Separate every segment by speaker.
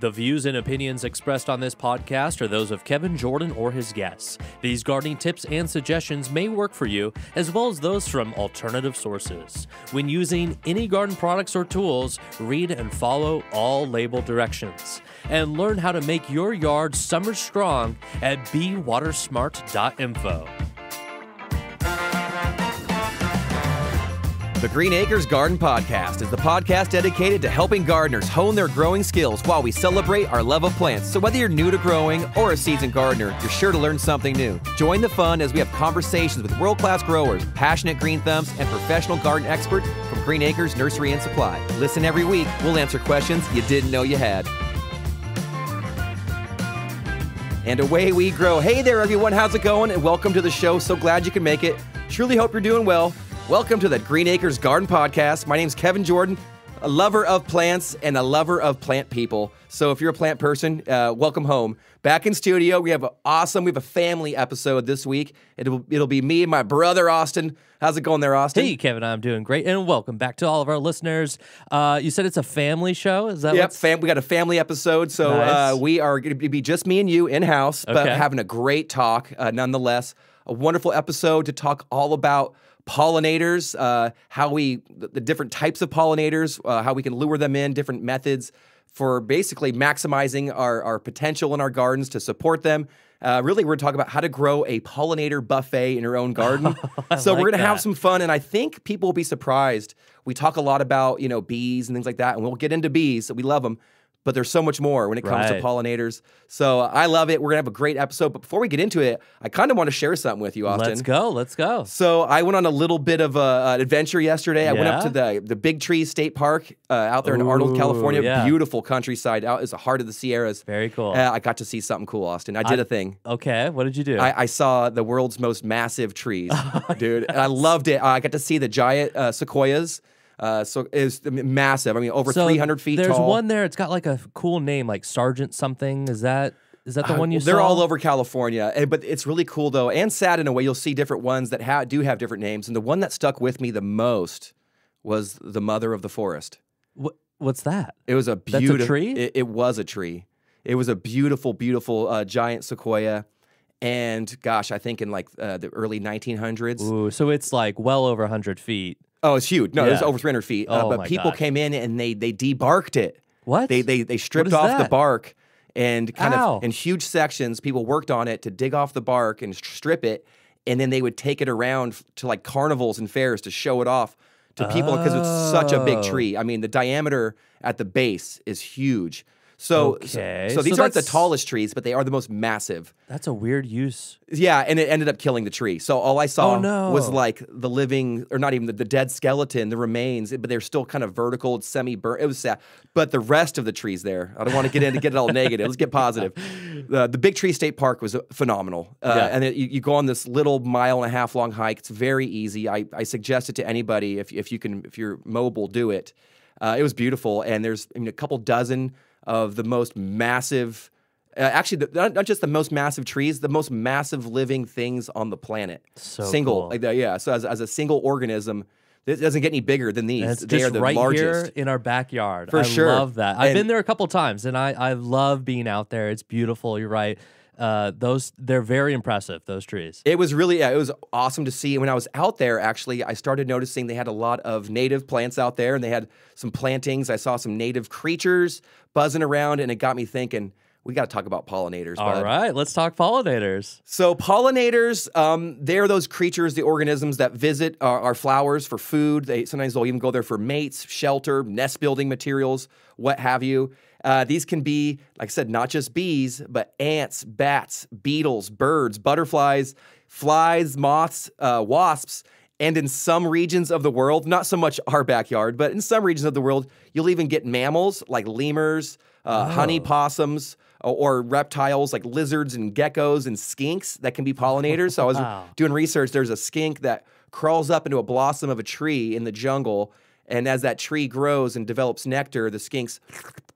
Speaker 1: The views and opinions expressed on this podcast are those of Kevin Jordan or his guests. These gardening tips and suggestions may work for you, as well as those from alternative sources. When using any garden products or tools, read and follow all label directions. And learn how to make your yard summer strong at bewatersmart.info.
Speaker 2: The Green Acres Garden Podcast is the podcast dedicated to helping gardeners hone their growing skills while we celebrate our love of plants. So, whether you're new to growing or a seasoned gardener, you're sure to learn something new. Join the fun as we have conversations with world class growers, passionate green thumbs, and professional garden experts from Green Acres Nursery and Supply. Listen every week, we'll answer questions you didn't know you had. And away we grow. Hey there, everyone. How's it going? And welcome to the show. So glad you can make it. Truly hope you're doing well. Welcome to the Green Acres Garden Podcast. My name's Kevin Jordan, a lover of plants and a lover of plant people. So if you're a plant person, uh, welcome home. Back in studio, we have an awesome, we have a family episode this week. It'll, it'll be me and my brother, Austin. How's it going there, Austin?
Speaker 1: Hey, Kevin, I'm doing great, and welcome back to all of our listeners. Uh, you said it's a family show, is that?
Speaker 2: Yep, fam- we got a family episode, so
Speaker 1: Nice.
Speaker 2: uh, we are going to be just me and you in house, but having a great talk uh, nonetheless. A wonderful episode to talk all about pollinators, uh, how we the, different types of pollinators, uh, how we can lure them in, different methods for basically maximizing our, our potential in our gardens to support them. Uh, really, we're talking about how to grow a pollinator buffet in your own garden. so
Speaker 1: like
Speaker 2: we're going to have some fun, and I think people will be surprised. We talk a lot about you know bees and things like that, and we'll get into bees. We love them, but there's so much more when it comes to pollinators. So I love it. We're gonna have a great episode. But before we get into it, I kind of want to share something with you, Austin.
Speaker 1: Let's go. Let's go.
Speaker 2: So I went on a little bit of a, an adventure yesterday. I went up to the the Big Tree State Park uh, out there in Arnold, California.
Speaker 1: yeah.
Speaker 2: Beautiful countryside out is the heart of the Sierras.
Speaker 1: Very cool.
Speaker 2: Uh, I got to see something cool, Austin. I did
Speaker 1: I-
Speaker 2: a thing.
Speaker 1: Okay, what did you do?
Speaker 2: I, I saw the world's most massive trees, dude. And I loved it. I got to see the giant uh, sequoias. Uh, so it's massive. I mean, over
Speaker 1: So
Speaker 2: 300 feet
Speaker 1: There's
Speaker 2: tall.
Speaker 1: one there. It's got like a cool name, like Sergeant something. Is that is that the
Speaker 2: Uh,
Speaker 1: one you
Speaker 2: They're
Speaker 1: saw?
Speaker 2: all over California, eh, but it's really cool though, and sad in a way. You'll see different ones that ha- do have different names, and the one that stuck with me the most was the mother of the forest.
Speaker 1: What, what's that?
Speaker 2: It was a
Speaker 1: a
Speaker 2: beautiful
Speaker 1: tree?
Speaker 2: It, it was a tree. It was a beautiful, beautiful uh, giant sequoia, and gosh, I think in like uh, the early 1900s.
Speaker 1: Ooh, so it's like well over 100 feet.
Speaker 2: Oh, it's huge. No, it was over 300 feet. Uh,
Speaker 1: Oh
Speaker 2: but
Speaker 1: my
Speaker 2: people
Speaker 1: gosh.
Speaker 2: came in and they they debarked it.
Speaker 1: What?
Speaker 2: They they they stripped off the bark and kind
Speaker 1: Ow.
Speaker 2: of in huge sections. People worked on it to dig off the bark and strip it, and then they would take it around to like carnivals and fairs to show it off to people because it's such a big
Speaker 1: Oh.
Speaker 2: tree. I mean, the diameter at the base is huge. So, so-
Speaker 1: Okay,
Speaker 2: so,
Speaker 1: so
Speaker 2: these aren't the tallest trees, but they are the most massive.
Speaker 1: That's a weird use.
Speaker 2: Yeah, and it ended up killing the tree. So all I saw
Speaker 1: Oh, no.
Speaker 2: was like the living, or not even the, the dead skeleton, the remains, but they're still kind of vertical, semi burnt. It was sad. But the rest of the trees there, I don't want to get into get it all negative. Let's get positive. The, the Big Tree State Park was phenomenal. Uh,
Speaker 1: Yeah.
Speaker 2: And it, you, you go on this little mile and a half long hike. It's very easy. I, I suggest it to anybody if, if you can, if you're mobile, do it. Uh, it was beautiful. And there's I mean, a couple dozen of the most massive. Uh, actually, the, not, not just the most massive trees, the most massive living things on the planet.
Speaker 1: So
Speaker 2: single,
Speaker 1: cool.
Speaker 2: like the, yeah. So as, as a single organism, it doesn't get any bigger than these. They are the
Speaker 1: right
Speaker 2: largest.
Speaker 1: here in our backyard.
Speaker 2: For
Speaker 1: I
Speaker 2: sure.
Speaker 1: love that. I've
Speaker 2: And-
Speaker 1: been there a couple times, and I I love being out there. It's beautiful. You're right. Uh, those they're very impressive. Those trees.
Speaker 2: It was really, yeah, it was awesome to see. When I was out there, actually, I started noticing they had a lot of native plants out there, and they had some plantings. I saw some native creatures buzzing around, and it got me thinking. We got to talk about pollinators.
Speaker 1: All
Speaker 2: bud.
Speaker 1: right, let's talk pollinators.
Speaker 2: So pollinators, um, they're those creatures, the organisms that visit our, our flowers for food. They sometimes they'll even go there for mates, shelter, nest building materials, what have you. Uh, these can be, like I said, not just bees, but ants, bats, beetles, birds, butterflies, flies, moths, uh, wasps. And in some regions of the world, not so much our backyard, but in some regions of the world, you'll even get mammals like lemurs, uh, honey possums, or, reptiles like lizards and geckos and skinks that can be pollinators. So I was
Speaker 1: Wow.
Speaker 2: doing research. There's a skink that crawls up into a blossom of a tree in the jungle, and as that tree grows and develops nectar, the skinks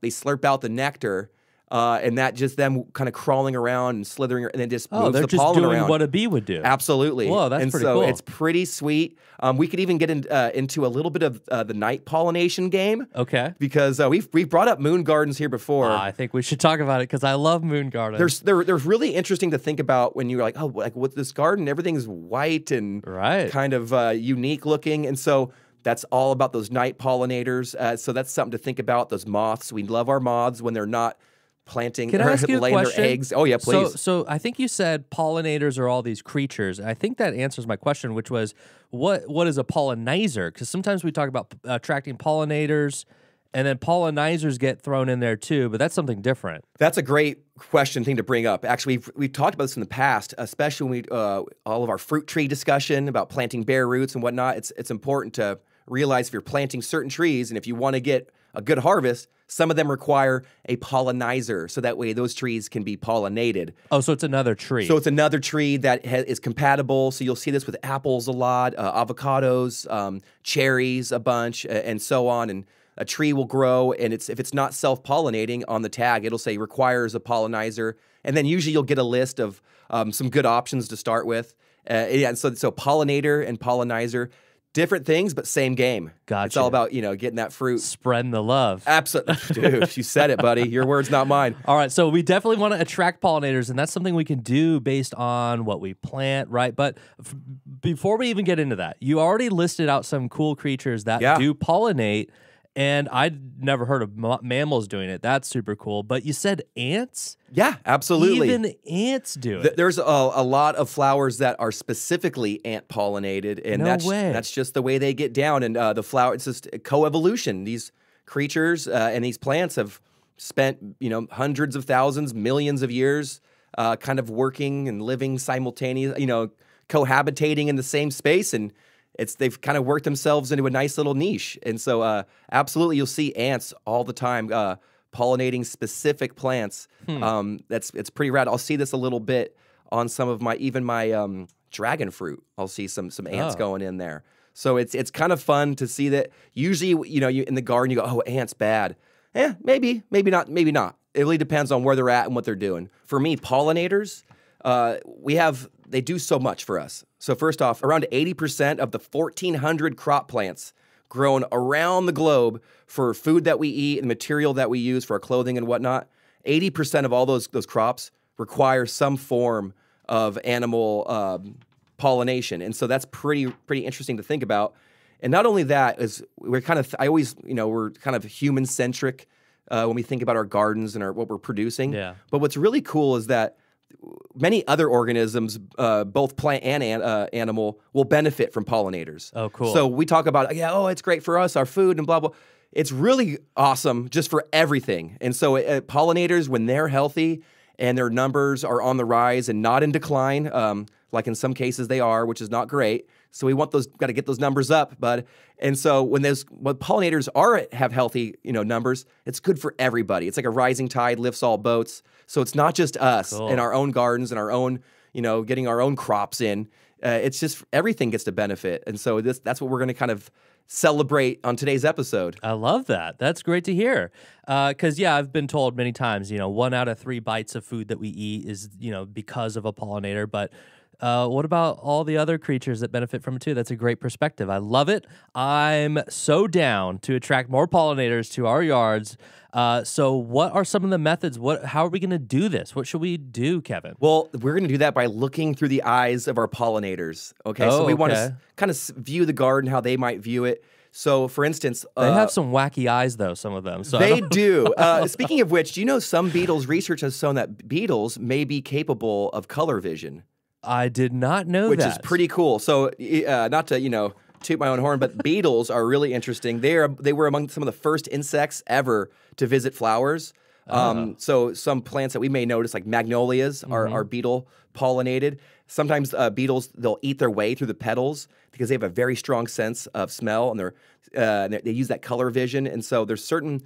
Speaker 2: they slurp out the nectar. Uh, and that just them kind of crawling around and slithering, and then just
Speaker 1: Oh,
Speaker 2: moves
Speaker 1: they're
Speaker 2: the
Speaker 1: just
Speaker 2: pollen
Speaker 1: doing
Speaker 2: around.
Speaker 1: what a bee would do.
Speaker 2: Absolutely.
Speaker 1: Whoa, that's
Speaker 2: and
Speaker 1: pretty
Speaker 2: so
Speaker 1: cool.
Speaker 2: it's pretty sweet. Um, we could even get in, uh, into a little bit of uh, the night pollination game
Speaker 1: Okay.
Speaker 2: because uh, we've we've brought up moon gardens here before.
Speaker 1: Uh, I think we should talk about it because I love moon gardens.
Speaker 2: there's they're, they're really interesting to think about when you're like, oh, like with this garden, everything's white and
Speaker 1: Right.
Speaker 2: kind of uh, unique looking, and so that's all about those night pollinators. Uh, so that's something to think about. Those moths, we love our moths when they're not planting
Speaker 1: Can I ask you a
Speaker 2: laying
Speaker 1: question?
Speaker 2: their eggs. Oh yeah,
Speaker 1: So,
Speaker 2: please.
Speaker 1: so I think you said pollinators are all these creatures. I think that answers my question, which was what what is a pollinizer? Because sometimes we talk about attracting pollinators, and then pollinizers get thrown in there too, but that's something different.
Speaker 2: That's a great question thing to bring up. Actually, we've, we've talked about this in the past, especially when we uh, all of our fruit tree discussion about planting bare roots and whatnot. It's it's important to realize if you're planting certain trees and if you want to get a good harvest, some of them require a pollinizer, so that way those trees can be pollinated.
Speaker 1: Oh, so it's another tree.
Speaker 2: So it's another tree that ha- is compatible. So you'll see this with apples a lot, uh, avocados, um, cherries a bunch, uh, and so on. And a tree will grow, and it's if it's not self-pollinating on the tag, it'll say requires a pollinizer. And then usually you'll get a list of um, some good options to start with. Uh, yeah, and so so pollinator and pollinizer, different things, but same game.
Speaker 1: Gotcha.
Speaker 2: It's all about you know getting that fruit.
Speaker 1: spreading the love.
Speaker 2: Absolutely, dude. You said it, buddy. Your words, not mine.
Speaker 1: All right, so we definitely want to attract pollinators, and that's something we can do based on what we plant, right? But f- before we even get into that, you already listed out some cool creatures that
Speaker 2: Yeah.
Speaker 1: do pollinate, and I'd never heard of ma- mammals doing it. That's super cool. But you said ants?
Speaker 2: Yeah, absolutely.
Speaker 1: Even ants do it.
Speaker 2: Th- There's a, a lot of flowers that are specifically ant pollinated, and
Speaker 1: No
Speaker 2: that's
Speaker 1: way.
Speaker 2: that's just the way they get down. And uh, the flower, it's just coevolution. These creatures uh, and these plants have spent you know hundreds of thousands, millions of years, uh, kind of working and living simultaneous, you know, cohabitating in the same space, and it's they've kind of worked themselves into a nice little niche. And so, uh, absolutely, you'll see ants all the time. Uh, pollinating specific plants.
Speaker 1: Hmm.
Speaker 2: Um, that's it's pretty rad. I'll see this a little bit on some of my even my um, dragon fruit. I'll see some some ants
Speaker 1: Oh.
Speaker 2: going in there. So it's it's kind of fun to see that. Usually, you know, you in the garden, you go, "Oh, ants bad." Eh, maybe, maybe not, maybe not. It really depends on where they're at and what they're doing. For me, pollinators, uh, we have they do so much for us. So first off, around 80% of the 1,400 crop plants grown around the globe for food that we eat and material that we use for our clothing and whatnot, 80% of all those those crops require some form of animal um, pollination, and so that's pretty pretty interesting to think about. And not only that is we're kind of I always you know we're kind of human centric uh, when we think about our gardens and our what we're producing.
Speaker 1: Yeah.
Speaker 2: But what's really cool is that many other organisms, uh, both plant and an, uh, animal, will benefit from pollinators.
Speaker 1: Oh, cool.
Speaker 2: So we talk about, yeah, oh, it's great for us, our food, and blah, blah. It's really awesome just for everything. And so uh, pollinators, when they're healthy and their numbers are on the rise and not in decline, um, like in some cases they are, which is not great. So we want those, got to get those numbers up, bud. And so when those when pollinators are have healthy, you know, numbers, it's good for everybody. It's like a rising tide lifts all boats. So it's not just us
Speaker 1: Cool.
Speaker 2: in our own gardens and our own, you know, getting our own crops in. Uh, it's just everything gets to benefit, and so this that's what we're going to kind of celebrate on today's episode.
Speaker 1: I love that. That's great to hear. Because yeah, I've been told many times, you know, one out of three bites of food that we eat is, you know, because of a pollinator. But uh, what about all the other creatures that benefit from it too? That's a great perspective. I love it. I'm so down to attract more pollinators to our yards. Uh, so, what are some of the methods? What? How are we going to do this? What should we do, Kevin?
Speaker 2: Well, we're going to do that by looking through the eyes of our pollinators. Okay, so
Speaker 1: Oh,
Speaker 2: we want
Speaker 1: okay.
Speaker 2: to kind of view the garden how they might view it. So, for instance,
Speaker 1: They
Speaker 2: uh,
Speaker 1: have some wacky eyes, though. Some of them. So
Speaker 2: They do. Uh, speaking of which, do you know some beetles? Research has shown that beetles may be capable of color vision,
Speaker 1: I did not know that.
Speaker 2: which is pretty cool. So, uh, not to you know toot my own horn, but beetles are really interesting. They are they were among some of the first insects ever to visit flowers. Um, so some plants that we may notice, like magnolias, are, are beetle pollinated. Sometimes uh, beetles they'll eat their way through the petals because they have a very strong sense of smell, and they're uh, they use that color vision. And so there's certain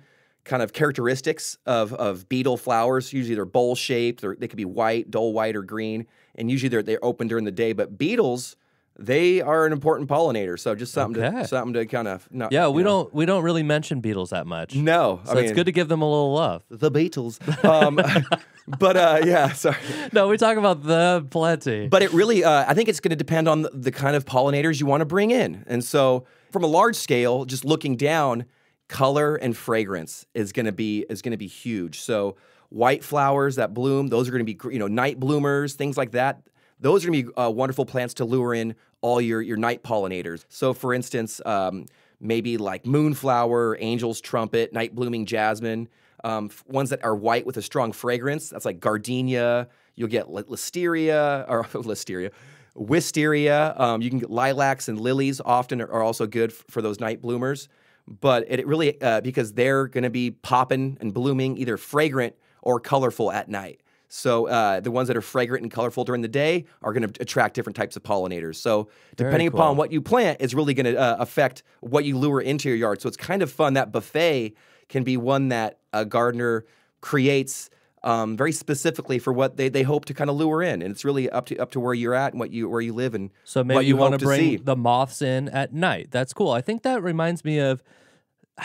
Speaker 2: kind of characteristics of, of beetle flowers. Usually they're bowl shaped, or they could be white, dull white, or green, and usually they're they're open during the day. But beetles, they are an important pollinator. So just something
Speaker 1: Okay.
Speaker 2: to something to kind of not.
Speaker 1: Yeah, we
Speaker 2: know.
Speaker 1: don't we don't really mention beetles that much.
Speaker 2: No,
Speaker 1: So
Speaker 2: I mean
Speaker 1: it's good to give them a little love.
Speaker 2: the beetles, Um, but uh, yeah, sorry.
Speaker 1: No, we talk about the plenty.
Speaker 2: But it really, uh, I think it's going to depend on the, the kind of pollinators you want to bring in. And so, from a large scale, just looking down, color and fragrance is going to be is going to be huge. So, white flowers that bloom, those are going to be you know night bloomers, things like that. Those are going to be uh, wonderful plants to lure in all your your night pollinators. So, for instance, um, maybe like moonflower, angel's trumpet, night blooming jasmine. Um, ones that are white with a strong fragrance. That's like gardenia. You'll get li- listeria or listeria, wisteria. Um, you can get lilacs and lilies. Often are, also good for those night bloomers. But it, really uh, because they're going to be popping and blooming either fragrant or colorful at night. So uh, the ones that are fragrant and colorful during the day are going to attract different types of pollinators. So depending
Speaker 1: cool.
Speaker 2: upon what you plant is really going to uh, affect what you lure into your yard. So it's kind of fun. That buffet can be one that a gardener creates um, very specifically for what they, they hope to kind of lure in, and it's really up to up to where you're at and what you where you live and
Speaker 1: So maybe
Speaker 2: what
Speaker 1: you,
Speaker 2: you
Speaker 1: want to bring
Speaker 2: see.
Speaker 1: the moths in at night. That's cool. I think that reminds me of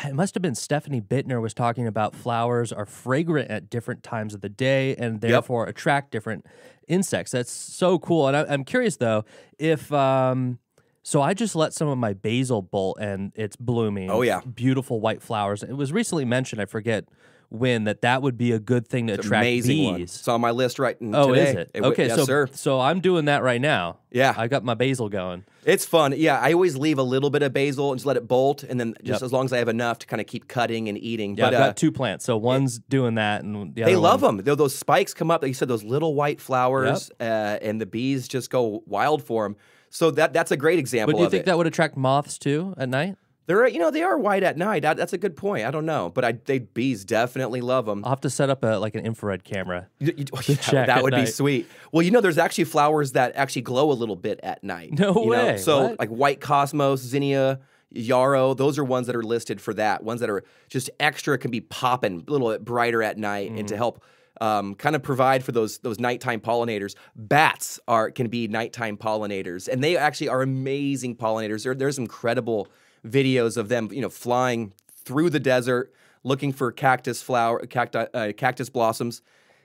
Speaker 1: it must have been Stephanie Bittner was talking about flowers are fragrant at different times of the day and therefore attract different insects. That's so cool. And I, I'm curious though if um, so I just let some of my basil bolt and it's blooming.
Speaker 2: Oh, yeah.
Speaker 1: beautiful white flowers. It was recently mentioned. I forget when that that would be a good thing to attract
Speaker 2: amazing
Speaker 1: bees.
Speaker 2: one. It's on my list right
Speaker 1: Oh,
Speaker 2: today.
Speaker 1: is it?
Speaker 2: w-
Speaker 1: okay,
Speaker 2: yes,
Speaker 1: so
Speaker 2: sir.
Speaker 1: so I'm doing that right now.
Speaker 2: Yeah.
Speaker 1: I got my basil going.
Speaker 2: It's fun. Yeah, I always leave a little bit of basil and just let it bolt, and then just
Speaker 1: Yep.
Speaker 2: as long as I have enough to kind of keep cutting and eating.
Speaker 1: Yeah,
Speaker 2: but
Speaker 1: I've
Speaker 2: uh,
Speaker 1: got two plants. So one's doing that, and the
Speaker 2: they love
Speaker 1: one,
Speaker 2: them. Those spikes come up. Like you said, those little white flowers, uh, and the bees just go wild for them. So that that's a great example
Speaker 1: But do you think
Speaker 2: it.
Speaker 1: that would attract moths too at night?
Speaker 2: They're you know they are white at night. That, that's a good point. I don't know, but I they bees definitely love them.
Speaker 1: I'll have to set up a like an infrared camera.
Speaker 2: You- you- yeah,
Speaker 1: check
Speaker 2: that
Speaker 1: at
Speaker 2: would be sweet. Well, you know, there's actually flowers that actually glow a little bit at night.
Speaker 1: No
Speaker 2: you know?
Speaker 1: way.
Speaker 2: So,
Speaker 1: What?
Speaker 2: like white cosmos, zinnia, yarrow, those are ones that are listed for that. Ones that are just extra can be popping a little bit brighter at night, and
Speaker 1: Mm-hmm.
Speaker 2: to help um, kind of provide for those those nighttime pollinators. Bats are can be nighttime pollinators, and they actually are amazing pollinators. There, there's incredible videos of them, you know, flying through the desert looking for cactus flower, cacti, uh, cactus blossoms.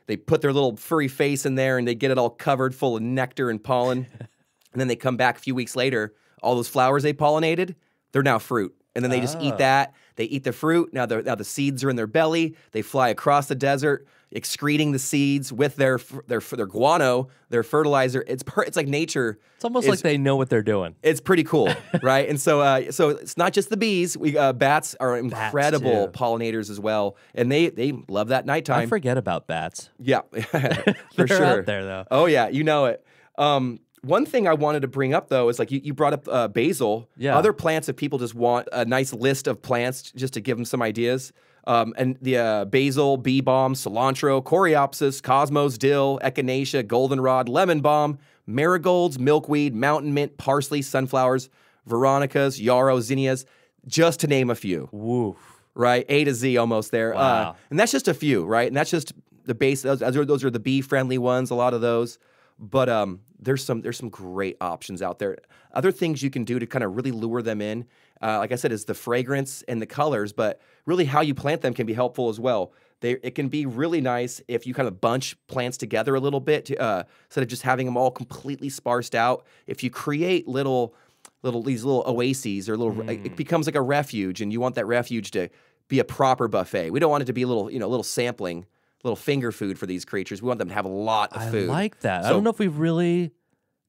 Speaker 2: They put their little furry face in there and they get it all covered full of nectar and pollen. and then they come back a few weeks later. All those flowers they pollinated, they're now fruit. And then they just
Speaker 1: Ah.
Speaker 2: eat that. They eat the fruit. Now, they're- now the seeds are in their belly. They fly across the desert, excreting the seeds with their their their guano, their fertilizer. It's per- it's like nature.
Speaker 1: It's almost
Speaker 2: is-
Speaker 1: like they know what they're doing.
Speaker 2: it's pretty cool, right? And so, uh, so it's not just the bees. We uh, bats are incredible
Speaker 1: too.
Speaker 2: pollinators as well, and they they love that nighttime.
Speaker 1: I forget about bats.
Speaker 2: yeah, for
Speaker 1: They're
Speaker 2: sure.
Speaker 1: out there though.
Speaker 2: Oh yeah, you know it. Um, one thing I wanted to bring up though is like you, you brought up uh, basil.
Speaker 1: Yeah.
Speaker 2: Other plants, if people just want a nice list of plants, just to give them some ideas. Um, and the uh, basil, bee balm, cilantro, coreopsis, cosmos, dill, echinacea, goldenrod, lemon balm, marigolds, milkweed, mountain mint, parsley, sunflowers, veronicas, yarrow, zinnias, just to name a few
Speaker 1: Woof.
Speaker 2: right? A to Z almost there. Uh,
Speaker 1: Wow.
Speaker 2: and that's just a few, right? And that's just the base. Those, those those are the bee friendly ones. A lot of those, but um, there's some there's some great options out there. Other things you can do to kind of really lure them in, uh, like I said, is the fragrance and the colors, but really how you plant them can be helpful as well. They, it can be really nice if you kind of bunch plants together a little bit to, uh, instead of just having them all completely sparsed out. If you create little little these little oases or little it becomes like a refuge and you want that refuge to be a proper buffet we don't want it to be a little you know little sampling little finger food for these creatures we want them to have a lot of food.
Speaker 1: I like that. I don't know if we've really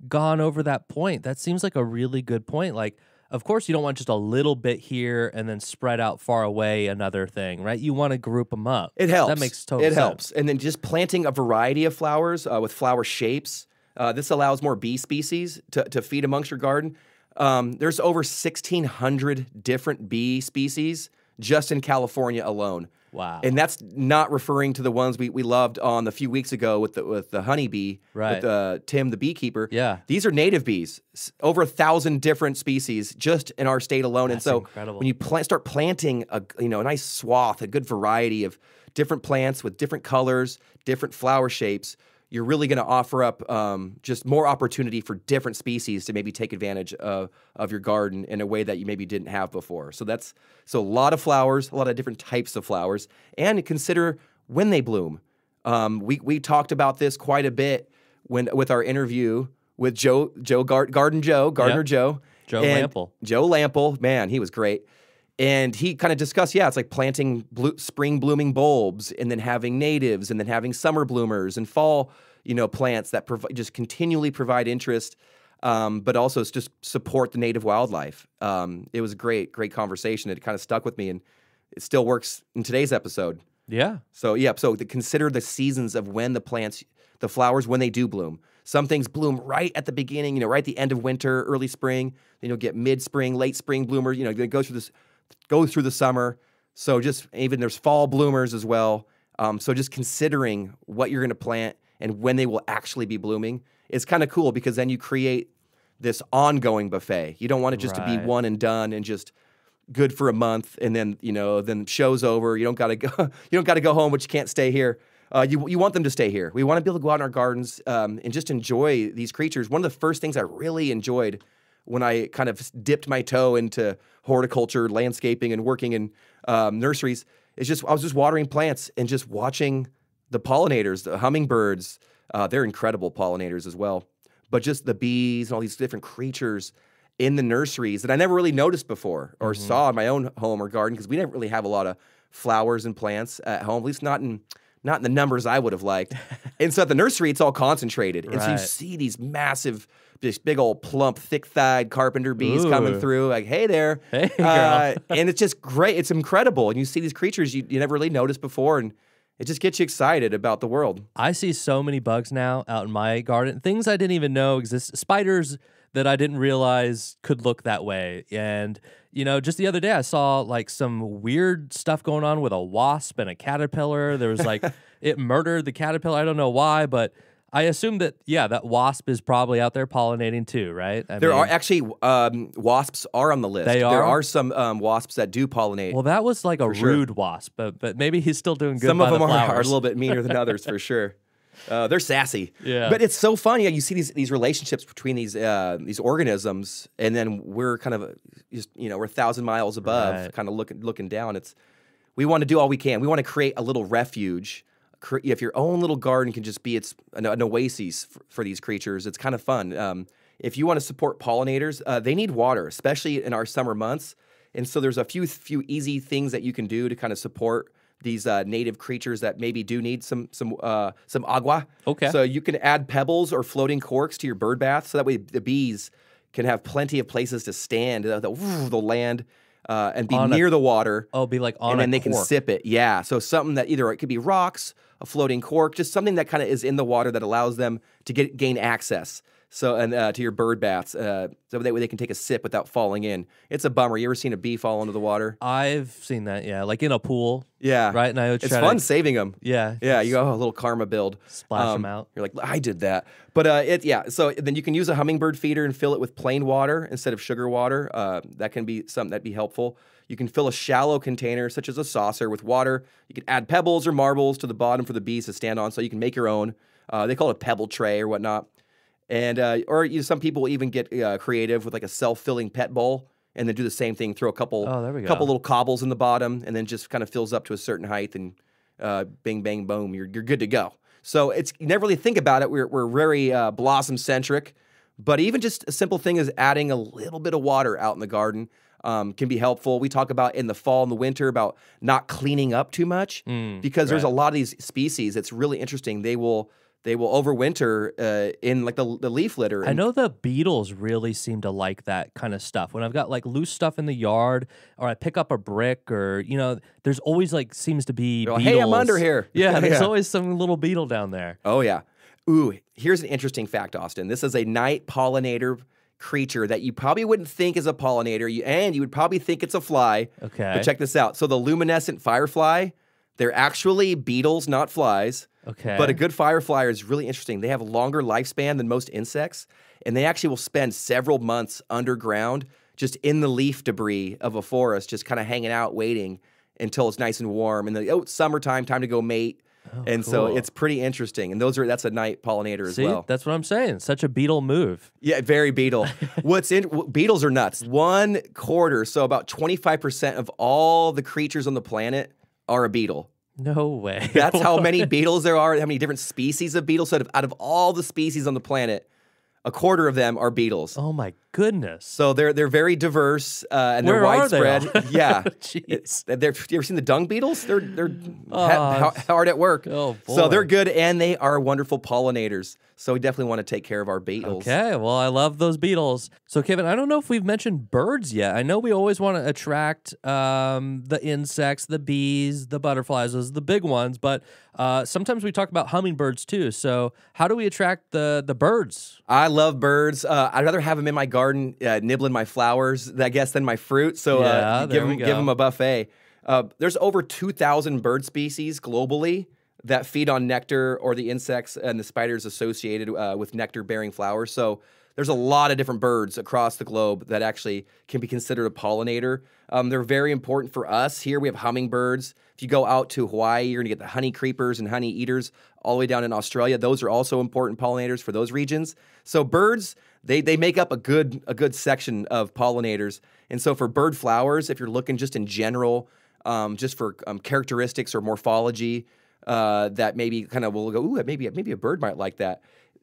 Speaker 1: gone over that point. That seems like a really good point. Like, of course, you don't want just a little bit here and then spread out far away another thing, right? You want to group them up.
Speaker 2: it helps
Speaker 1: That makes total
Speaker 2: it
Speaker 1: sense.
Speaker 2: helps and then just planting a variety of flowers uh, with flower shapes uh, this allows more bee species to, to feed amongst your garden um, there's over 1600 different bee species just in california alone
Speaker 1: Wow.
Speaker 2: And that's not referring to the ones we, we loved on the few weeks ago with the with the honeybee,
Speaker 1: Right.
Speaker 2: with uh, Tim the beekeeper.
Speaker 1: Yeah.
Speaker 2: these are native bees, over a thousand different species just in our state alone. and so
Speaker 1: incredible.
Speaker 2: when you plant, start planting a you know a nice swath, a good variety of different plants with different colors, different flower shapes, you're really going to offer up um, just more opportunity for different species to maybe take advantage of, of your garden in a way that you maybe didn't have before. So that's so a lot of flowers, a lot of different types of flowers, and consider when they bloom. Um, we we talked about this quite a bit when with our interview with Joe Joe Gar- Garden Joe Gardener
Speaker 1: Yep.
Speaker 2: Joe
Speaker 1: Joe
Speaker 2: and
Speaker 1: Lamp'l.
Speaker 2: Joe Lamp'l, man, he was great. And he kind of discussed, yeah, it's like planting spring blooming bulbs and then having natives and then having summer bloomers and fall, you know, plants that provi- just continually provide interest, um, but also just support the native wildlife. Um, it was a great, great conversation. It kind of stuck with me and it still works in today's episode.
Speaker 1: Yeah.
Speaker 2: So yeah, so the, consider the seasons of when the plants, the flowers, when they do bloom. Some things bloom right at the beginning, you know, right at the end of winter, early spring. Then you'll get mid spring, late spring bloomers. You know, they go through this, go through the summer. So just even there's fall bloomers as well. Um, so just considering what you're going to plant and when they will actually be blooming is kind of cool because then you create this ongoing buffet. You don't want it just to be one and done and just good for a month and then you know then show's over you don't got to go you don't got to go home but you can't stay here uh, you, you want them to stay here we want to be able to go out in our gardens um, and just enjoy these creatures one of the first things i really enjoyed when i kind of dipped my toe into horticulture landscaping and working in um, nurseries is just i was just watering plants and just watching the pollinators the hummingbirds uh, they're incredible pollinators as well. But just the bees and all these different creatures in the nurseries that I never really noticed before or saw in my own home or garden because we didn't really have a lot of flowers and plants at home, at least not in not in the numbers I would have liked. and so at the nursery, it's all concentrated, and so you see these massive, this big old plump, thick-thighed carpenter bees coming through. Like, hey there,
Speaker 1: Hey,
Speaker 2: uh, and it's just great. It's incredible, and you see these creatures you, you never really noticed before, and it just gets you excited about the world.
Speaker 1: I see so many bugs now out in my garden. Things I didn't even know exist. Spiders that I didn't realize could look that way. And, you know, just the other day I saw like some weird stuff going on with a wasp and a caterpillar. There was like, it murdered the caterpillar. I don't know why, but I assume that, yeah, that wasp is probably out there pollinating too, right? I
Speaker 2: There
Speaker 1: mean,
Speaker 2: are actually um, wasps are on the list.
Speaker 1: They are?
Speaker 2: There
Speaker 1: are?
Speaker 2: some um, wasps that do pollinate.
Speaker 1: Well, that was like a
Speaker 2: sure.
Speaker 1: rude wasp, but but maybe he's still doing good.
Speaker 2: Some of them
Speaker 1: the
Speaker 2: are, are a little bit meaner than others for sure. Uh, they're sassy.
Speaker 1: Yeah.
Speaker 2: But it's so funny. Yeah, you see these these relationships between these uh, these organisms, and then we're kind of uh, just you know we're a thousand miles above,
Speaker 1: Right.
Speaker 2: kind of looking looking down. It's we want to do all we can. We want to create a little refuge. If your own little garden can just be its an, an oasis for, for these creatures, it's kind of fun. Um, if you want to support pollinators, uh, they need water, especially in our summer months. And so there's a few few easy things that you can do to kind of support these uh, native creatures that maybe do need some some uh, some agua.
Speaker 1: Okay.
Speaker 2: So you can add pebbles or floating corks to your bird bath, so that way the bees can have plenty of places to stand. They'll, they'll, they'll land uh, and be
Speaker 1: On a-
Speaker 2: near the water
Speaker 1: Oh, be like on
Speaker 2: and
Speaker 1: a
Speaker 2: then they can sip it. Yeah. So something that either it could be rocks, a floating cork, just something that kind of is in the water that allows them to get gain access. So and uh, to your bird baths, uh, so that way they can take a sip without falling in. It's a bummer. You ever seen a bee fall into the water?
Speaker 1: I've seen that, yeah, like in a pool,
Speaker 2: Yeah.
Speaker 1: right? And I would
Speaker 2: It's fun
Speaker 1: to,
Speaker 2: saving them.
Speaker 1: yeah,
Speaker 2: Yeah, you go oh, a little karma build.
Speaker 1: Splash
Speaker 2: Um,
Speaker 1: out.
Speaker 2: You're like, I did that. But uh, it, yeah, so then you can use a hummingbird feeder and fill it with plain water instead of sugar water. Uh, that can be something that'd be helpful. You can fill a shallow container, such as a saucer, with water. You can add pebbles or marbles to the bottom for the bees to stand on, so you can make your own. Uh, they call it a pebble tray or whatnot. And uh, or you know, some people even get uh, creative with like a self-filling pet bowl, and then do the same thing. Throw a couple,
Speaker 1: Oh, there we go.
Speaker 2: couple little cobbles in the bottom, and then just kind of fills up to a certain height, and uh, bing, bang, boom, you're you're good to go. So it's you never really think about it. We're we're very uh, blossom centric, but even just a simple thing is adding a little bit of water out in the garden um, can be helpful. We talk about in the fall and the winter about not cleaning up too much because there's a lot of these species. It's really interesting. They will they will overwinter uh, in like the, the leaf litter.
Speaker 1: I know the beetles really seem to like that kind of stuff. When I've got like loose stuff in the yard, or I pick up a brick, or you know, there's always like seems to be.
Speaker 2: Like, "Hey, I'm under here."
Speaker 1: Yeah, there's
Speaker 2: Yeah.
Speaker 1: always some little beetle down there.
Speaker 2: Oh yeah. Ooh, here's an interesting fact, Austin. This is a night pollinator creature that you probably wouldn't think is a pollinator, you, and you would probably think it's a fly.
Speaker 1: Okay.
Speaker 2: But check this out. So the luminescent firefly, they're actually beetles, not flies.
Speaker 1: Okay.
Speaker 2: But a good firefly is really interesting. They have a longer lifespan than most insects, and they actually will spend several months underground, just in the leaf debris of a forest, just kind of hanging out, waiting until it's nice and warm. And then, oh, it's summertime, time to go mate. Oh, and so it's pretty interesting. And those are that's a night pollinator as
Speaker 1: See,
Speaker 2: well.
Speaker 1: that's what I'm saying. Such a beetle move.
Speaker 2: Yeah, very beetle. What's in beetles are nuts. One quarter, so about 25% of all the creatures on the planet are a beetle.
Speaker 1: No way.
Speaker 2: That's how many beetles there are, how many different species of beetles. So out of, out of all the species on the planet, a quarter of them are beetles.
Speaker 1: oh my goodness.
Speaker 2: So they're they're very diverse uh, and they're
Speaker 1: Where are they
Speaker 2: widespread. yeah,
Speaker 1: Jeez.
Speaker 2: They're, you ever seen the dung beetles? They're they're
Speaker 1: Oh,
Speaker 2: ha- hard at work.
Speaker 1: oh, boy.
Speaker 2: So they're good and they are wonderful pollinators. So we definitely want to take care of our beetles.
Speaker 1: Okay, well, I love those beetles. So, Kevin, I don't know if we've mentioned birds yet. I know we always want to attract um, the insects, the bees, the butterflies, those are the big ones, but uh, sometimes we talk about hummingbirds too. So, how do we attract the the birds?
Speaker 2: I love birds. Uh, I'd rather have them in my garden uh, nibbling my flowers, I guess, then my fruit. So
Speaker 1: Yeah,
Speaker 2: uh, give them give them a buffet. Uh, there's over 2,000 bird species globally that feed on nectar or the insects and the spiders associated uh, with nectar-bearing flowers. So there's a lot of different birds across the globe that actually can be considered a pollinator. Um, they're very important for us. Here we have hummingbirds. If you go out to Hawaii, you're gonna get the honey creepers and honey eaters. All the way down in Australia, those are also important pollinators for those regions. So birds, they they make up a good a good section of pollinators. And so for bird flowers, if you're looking just in general, um, just for um, characteristics or morphology, uh, that maybe kind of will go, ooh, maybe maybe a bird might like that.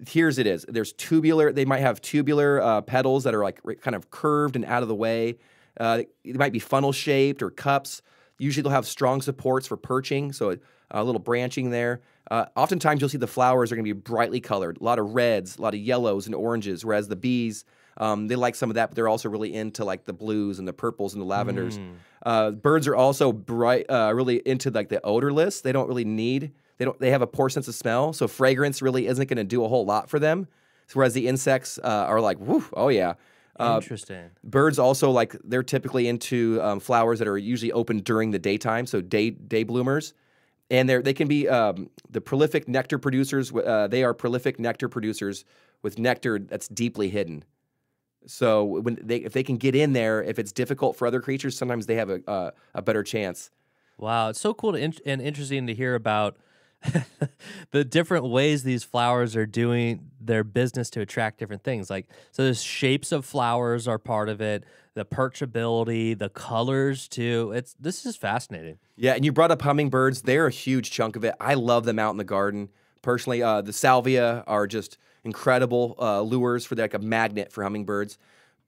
Speaker 2: Here's it is. There's tubular. They might have tubular uh, petals that are like kind of curved and out of the way. Uh, it might be funnel shaped or cups. Usually they'll have strong supports for perching, so a little branching there. Uh, oftentimes you'll see the flowers are going to be brightly colored, a lot of reds, a lot of yellows and oranges. Whereas the bees, um, they like some of that, but they're also really into like the blues and the purples and the lavenders. Uh, birds are also bright, uh, really into like the odorless. They don't really need. They don't. They have a poor sense of smell, so fragrance really isn't going to do a whole lot for them. Whereas the insects uh, are like, whoo, oh yeah. Uh,
Speaker 1: Interesting.
Speaker 2: Birds also like they're typically into um, flowers that are usually open during the daytime, so day day bloomers, and they they can be um, the prolific nectar producers. Uh, they are prolific nectar producers with nectar that's deeply hidden. So when they if they can get in there, if it's difficult for other creatures, sometimes they have a uh, a better chance.
Speaker 1: Wow, it's so cool in- and interesting to hear about the different ways these flowers are doing their business to attract different things. Like, so the shapes of flowers are part of it, the perchability, the colors too. It's this is fascinating.
Speaker 2: Yeah, and you brought up hummingbirds. They're a huge chunk of it. I love them out in the garden. Personally, uh, the salvia are just incredible uh, lures for like a magnet for hummingbirds.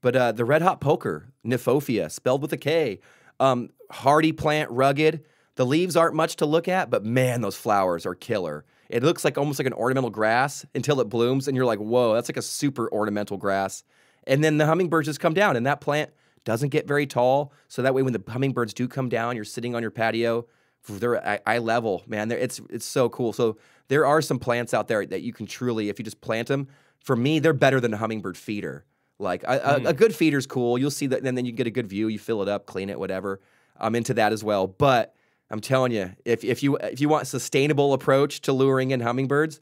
Speaker 2: But uh, the red hot poker, Kniphofia, spelled with a K, um, hardy plant, rugged. The leaves aren't much to look at, but man, those flowers are killer. It looks like almost like an ornamental grass until it blooms, and you're like, whoa, that's like a super ornamental grass. And then the hummingbirds just come down, and that plant doesn't get very tall. So that way, when the hummingbirds do come down, you're sitting on your patio, they're eye level, man. They're, it's it's so cool. So there are some plants out there that you can truly, if you just plant them, for me, they're better than a hummingbird feeder. Like a, a, a hmm. good feeder's cool. You'll see that, and then you get a good view. You fill it up, clean it, whatever. I'm into that as well. But I'm telling you, if, if you if you want a sustainable approach to luring in hummingbirds,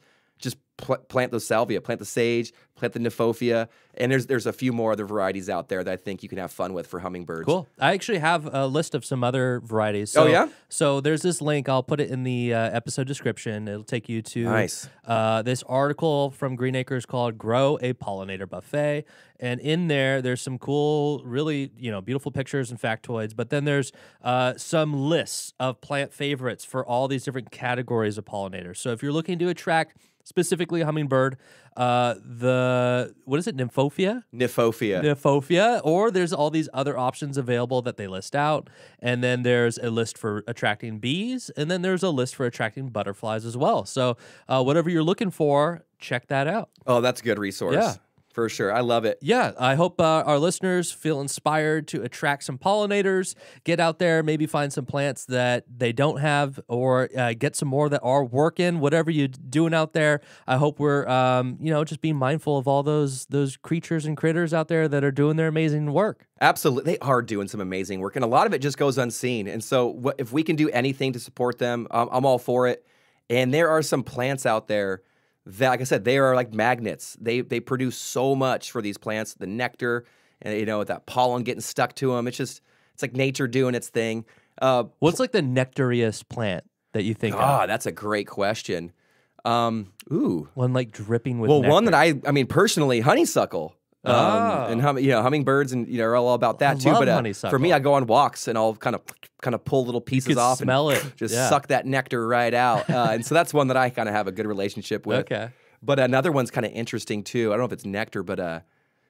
Speaker 2: pl- plant the salvia, plant the sage, plant the kniphofia, and there's there's a few more other varieties out there that I think you can have fun with for hummingbirds.
Speaker 1: Cool. I actually have a list of some other varieties. So,
Speaker 2: Oh, yeah?
Speaker 1: So there's this link. I'll put it in the uh, episode description. It'll take you to
Speaker 2: Nice.
Speaker 1: uh, this article from Green Acres called "Grow a Pollinator Buffet," and in there there's some cool, really you know beautiful pictures and factoids. But then there's uh, some lists of plant favorites for all these different categories of pollinators. So if you're looking to attract specifically a hummingbird, uh, the what is it, Kniphofia?
Speaker 2: Kniphofia.
Speaker 1: Kniphofia, or there's all these other options available that they list out. And then there's a list for attracting bees, and then there's a list for attracting butterflies as well. So, uh, whatever you're looking for, check that out.
Speaker 2: oh, that's a good resource.
Speaker 1: Yeah.
Speaker 2: For sure. I love it.
Speaker 1: Yeah, I hope uh, our listeners feel inspired to attract some pollinators. Get out there, maybe find some plants that they don't have, or uh, get some more that are working. Whatever you're doing out there, I hope we're, um, you know, just being mindful of all those those creatures and critters out there that are doing their amazing work.
Speaker 2: Absolutely. They are doing some amazing work, and a lot of it just goes unseen. And so, if we can do anything to support them, I'm, I'm all for it. And there are some plants out there that, like I said, they are like magnets. They they produce so much for these plants, the nectar, and you know that pollen getting stuck to them. It's just it's like nature doing its thing. Uh,
Speaker 1: What's like the nectariest plant that you think
Speaker 2: Ah,
Speaker 1: of?
Speaker 2: that's a great question. Um, ooh.
Speaker 1: One like dripping with
Speaker 2: Well, one that. I, I mean, personally, honeysuckle. Um,
Speaker 1: Oh.
Speaker 2: and hum, you know, hummingbirds and you know are all about that
Speaker 1: I
Speaker 2: too. but uh, for me, I go on walks and I'll kind of kind of pull little pieces off
Speaker 1: smell
Speaker 2: and
Speaker 1: it.
Speaker 2: just
Speaker 1: Yeah.
Speaker 2: suck that nectar right out. Uh, and so that's one that I kind of have a good relationship with.
Speaker 1: Okay.
Speaker 2: But another one's kind of interesting too. I don't know if it's nectar, but uh,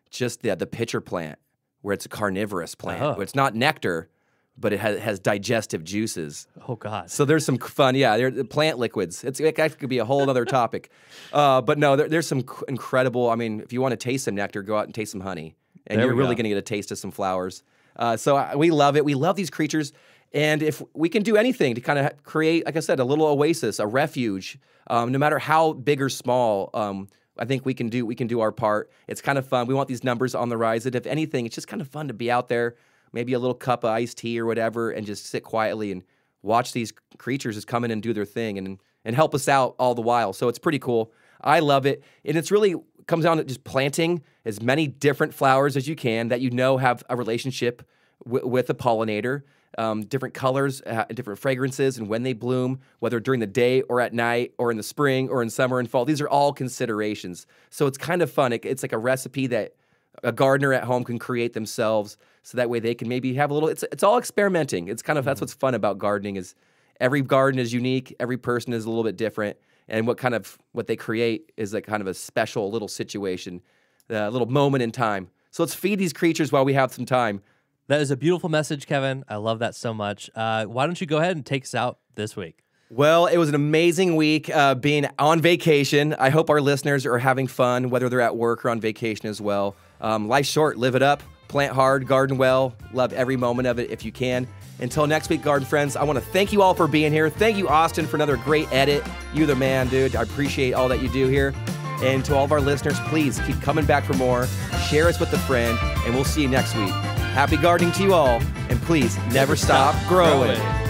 Speaker 2: just the the pitcher plant, where it's a carnivorous plant.
Speaker 1: Oh.
Speaker 2: Where it's not nectar, but it has, has digestive juices.
Speaker 1: Oh God.
Speaker 2: So there's some fun, yeah. There, plant liquids. It's it could be a whole other topic, uh, but no, there, there's some incredible. I mean, if you want to taste some nectar, go out and taste some honey, and
Speaker 1: There
Speaker 2: you're really going to get a taste of some flowers. Uh, so I, we love it. We love these creatures, and if we can do anything to kind of create, like I said, a little oasis, a refuge, um, no matter how big or small. Um, I think we can do we can do our part. It's kind of fun. We want these numbers on the rise, and if anything, it's just kind of fun to be out there, maybe a little cup of iced tea or whatever, and just sit quietly and watch these creatures just come in and do their thing and and help us out all the while. So it's pretty cool. I love it, and it's really comes down to just planting as many different flowers as you can that you know have a relationship wi- with a pollinator. Um, different colors, uh, different fragrances, and when they bloom, whether during the day or at night, or in the spring or in summer and fall. These are all considerations. So it's kind of fun. It, it's like a recipe that a gardener at home can create themselves so that way they can maybe have a little it's it's all experimenting it's kind of that's what's fun about gardening is every garden is unique every person is a little bit different and what kind of what they create is like kind of a special little situation a little moment in time so let's feed these creatures while we have some time
Speaker 1: That is a beautiful message, Kevin. I love that so much. Uh, why don't you go ahead and take us out this week?
Speaker 2: Well, it was an amazing week uh, being on vacation. I hope our listeners are having fun, whether they're at work or on vacation as well. Um, short, live it up, plant hard, garden well, love every moment of it if you can. Until next week, garden friends, I want to thank you all for being here. Thank you, Austin, for another great edit. You're the man, dude. I appreciate all that you do here. And to all of our listeners, please keep coming back for more. Share us with a friend, and we'll see you next week. Happy gardening to you all, and please never, stop, growing.
Speaker 1: growing.